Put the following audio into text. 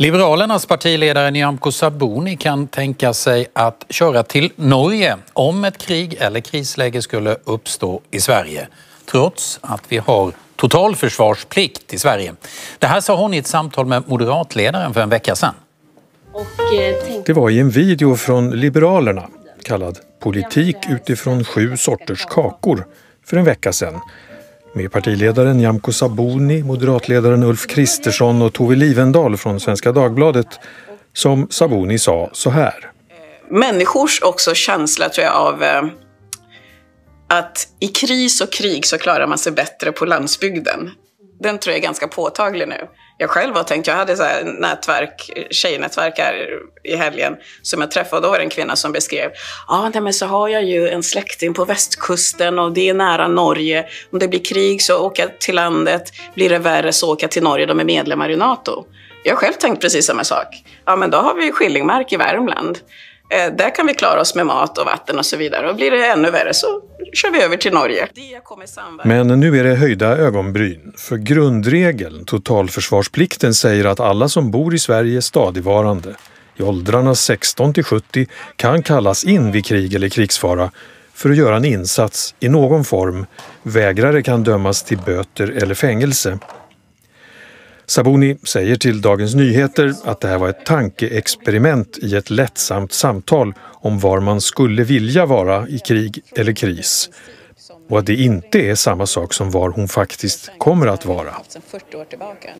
Liberalernas partiledare Nyamko Sabuni kan tänka sig att köra till Norge om ett krig eller krisläge skulle uppstå i Sverige. Trots att vi har totalförsvarsplikt i Sverige. Det här sa hon i ett samtal med moderatledaren för en vecka sedan. Det var i en video från Liberalerna kallad Politik utifrån sju sorters kakor för en vecka sedan med partiledaren Nyamko Sabuni, moderatledaren Ulf Kristersson och Tove Livendal från Svenska Dagbladet som Sabuni sa så här. Människors också känsla tror jag av eh, att i kris och krig så klarar man sig bättre på landsbygden. Den tror jag är ganska påtaglig nu. Jag själv har tänkt, jag hade så här nätverk, tjejnätverk här i helgen som jag träffade och då var det en kvinna som beskrev, ja ah, men så har jag ju en släkting på västkusten och det är nära Norge. Om det blir krig så åker jag till landet, blir det värre så åker jag till Norge, de är medlemmar i NATO. Jag har själv tänkt precis samma sak. Ja men då har vi Skillingmark i Värmland. Eh, där kan vi klara oss med mat och vatten och så vidare. Och blir det ännu värre så kör vi över till Norge. Men nu är det höjda ögonbryn. För grundregeln, totalförsvarsplikten, säger att alla som bor i Sverige stadigvarande i åldrarna 16 till 70 kan kallas in vid krig eller krigsfara för att göra en insats i någon form. Vägrare kan dömas till böter eller fängelse. Sabuni säger till Dagens Nyheter att det här var ett tankeexperiment i ett lättsamt samtal om var man skulle vilja vara i krig eller kris och att det inte är samma sak som var hon faktiskt kommer att vara.